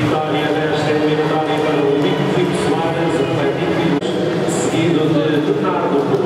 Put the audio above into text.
vitória desta eliminatória para o Olímpico Filipe Soares, Atlético Minas, seguido de Bernardo